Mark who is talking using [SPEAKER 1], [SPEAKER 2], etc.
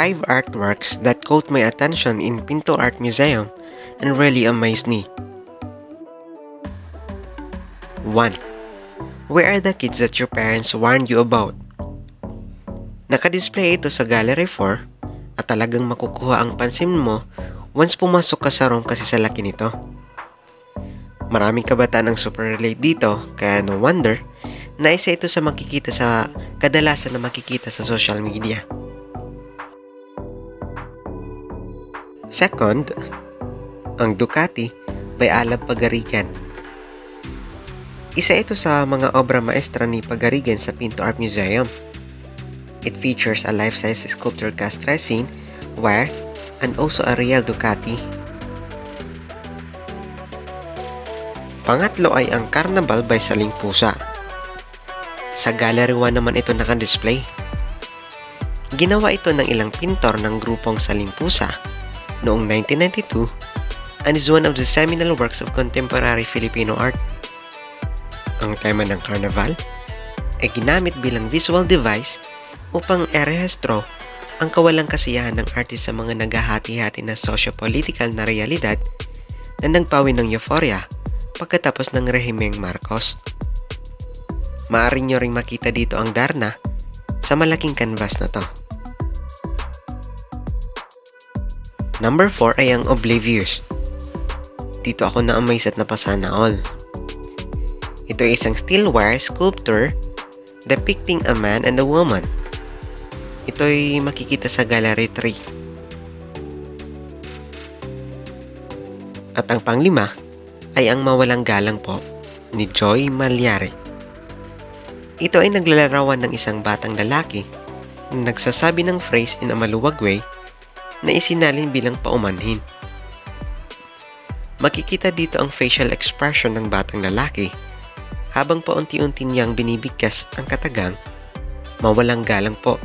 [SPEAKER 1] five artworks that caught my attention in Pinto Art Museum and really amazed me. 1. Where are the kids that your parents warned you about? Nakadisplay ito sa Gallery 4 at talagang makukuha ang pansin mo once pumasok ka sa room kasi sa laki nito. Maraming kabataan ang super relate dito kaya no wonder na isa ito sa makikita sa kadalasan na makikita sa social media. Second, ang Ducati by Alab Pagarigan. Isa ito sa mga obra maestra ni Pagarigan sa Pinto Art Museum. It features a life-size sculpture cast resin, wire, and also a real Ducati. Pangatlo ay ang Carnival by Saling Pusa. Sa Gallery 1 naman ito nakadisplay. Ginawa ito ng ilang pintor ng grupong Saling Pusa noong 1992 and is one of the seminal works of contemporary Filipino art. Ang tema ng Carnival ay ginamit bilang visual device upang erehestro ang kawalang kasiyahan ng artist sa mga naghahati-hati na socio-political na realidad na nagpawi ng euphoria pagkatapos ng rehimeng Marcos. Maaari nyo ring makita dito ang Darna sa malaking canvas na to. Number 4 ay ang Oblivious. Dito ako na-amaze at napasana all. Ito ay isang steel wire sculpture depicting a man and a woman. Ito ay makikita sa Gallery 3. At ang panglima ay ang mawalang galang po ni Joy Malyari. Ito ay naglalarawan ng isang batang lalaki na nagsasabi ng phrase in a maluwag way na isinalin bilang paumanhin. Makikita dito ang facial expression ng batang lalaki habang paunti-unti niyang binibigkas ang katagang mawalang galang po